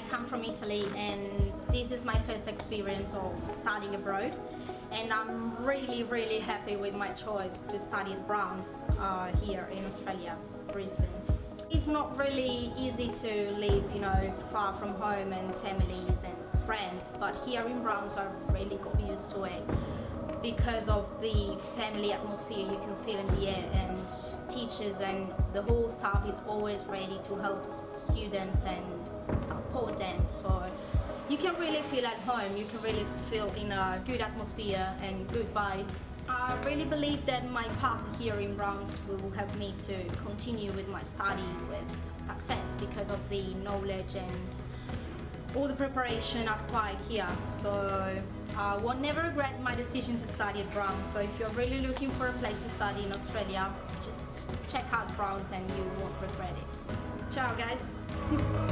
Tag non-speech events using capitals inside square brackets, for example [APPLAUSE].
I come from Italy and this is my first experience of studying abroad and I'm really really happy with my choice to study at Browns uh, here in Australia, Brisbane. It's not really easy to live, you know, far from home and families and friends, but here in Browns I really got used to it because of the family atmosphere you can feel in the air and and the whole staff is always ready to help students and support them. So you can really feel at home, you can really feel in a good atmosphere and good vibes. I really believe that my path here in Browns will help me to continue with my study with success because of the knowledge and all the preparation acquired here. So Uh, I will never regret my decision to study at Browns. So if you're really looking for a place to study in Australia, just check out Browns and you won't regret it. Ciao guys! [LAUGHS]